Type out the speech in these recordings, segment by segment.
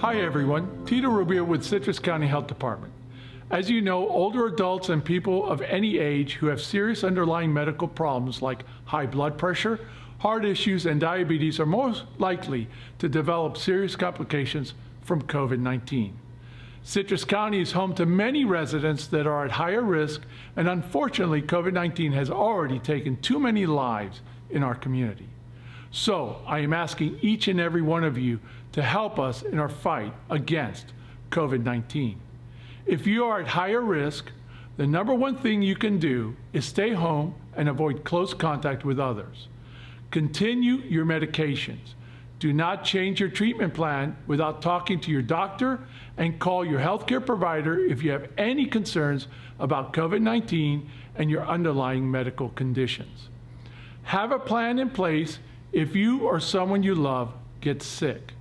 Hi everyone, Tito Rubio with Citrus County Health Department. As you know, older adults and people of any age who have serious underlying medical problems like high blood pressure, heart issues, and diabetes are most likely to develop serious complications from COVID 19. Citrus County is home to many residents that are at higher risk, and unfortunately, COVID 19 has already taken too many lives in our community. So, I am asking each and every one of you to help us in our fight against COVID 19. If you are at higher risk, the number one thing you can do is stay home and avoid close contact with others. Continue your medications. Do not change your treatment plan without talking to your doctor and call your healthcare provider if you have any concerns about COVID 19 and your underlying medical conditions. Have a plan in place if you or someone you love gets sick.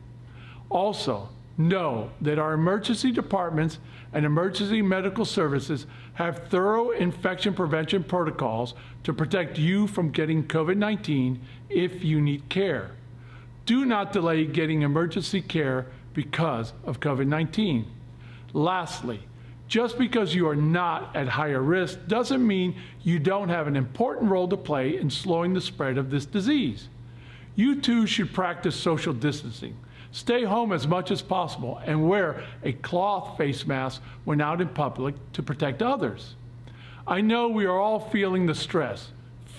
Also, know that our emergency departments and emergency medical services have thorough infection prevention protocols to protect you from getting COVID 19 if you need care. Do not delay getting emergency care because of COVID 19. Lastly, just because you are not at higher risk doesn't mean you don't have an important role to play in slowing the spread of this disease. You too should practice social distancing. Stay home as much as possible and wear a cloth face mask when out in public to protect others. I know we are all feeling the stress,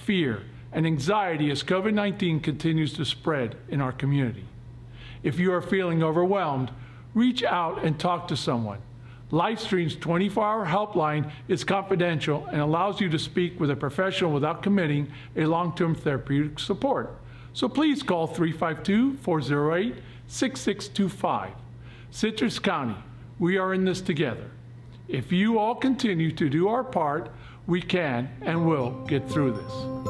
fear, and anxiety as COVID 19 continues to spread in our community. If you are feeling overwhelmed, reach out and talk to someone. LifeStream's 24 hour helpline is confidential and allows you to speak with a professional without committing a long term therapeutic support. So please call 352 408 6625. Citrus County, we are in this together. If you all continue to do our part, we can and will get through this.